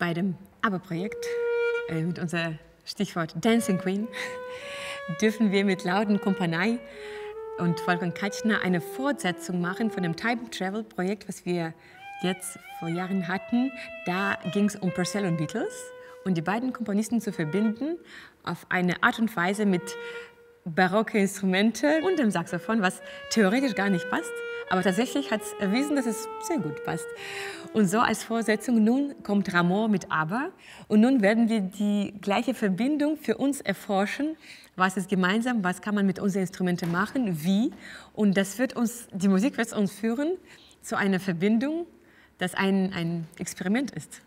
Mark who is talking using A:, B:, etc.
A: Bei dem ABBA-Projekt äh, mit unser Stichwort Dancing Queen dürfen wir mit Lauden Kompanie und Wolfgang Katschner eine Fortsetzung machen von dem Time Travel Projekt, was wir jetzt vor Jahren hatten. Da ging es um Purcell und Beatles und die beiden Komponisten zu verbinden auf eine Art und Weise mit barocke Instrumente und dem Saxophon, was theoretisch gar nicht passt. Aber tatsächlich hat es erwiesen, dass es sehr gut passt. Und so als Vorsetzung, nun kommt Ramon mit Aber. Und nun werden wir die gleiche Verbindung für uns erforschen. Was ist gemeinsam? Was kann man mit unseren Instrumenten machen? Wie? Und das wird uns, die Musik wird uns führen zu einer Verbindung, das ein, ein Experiment ist.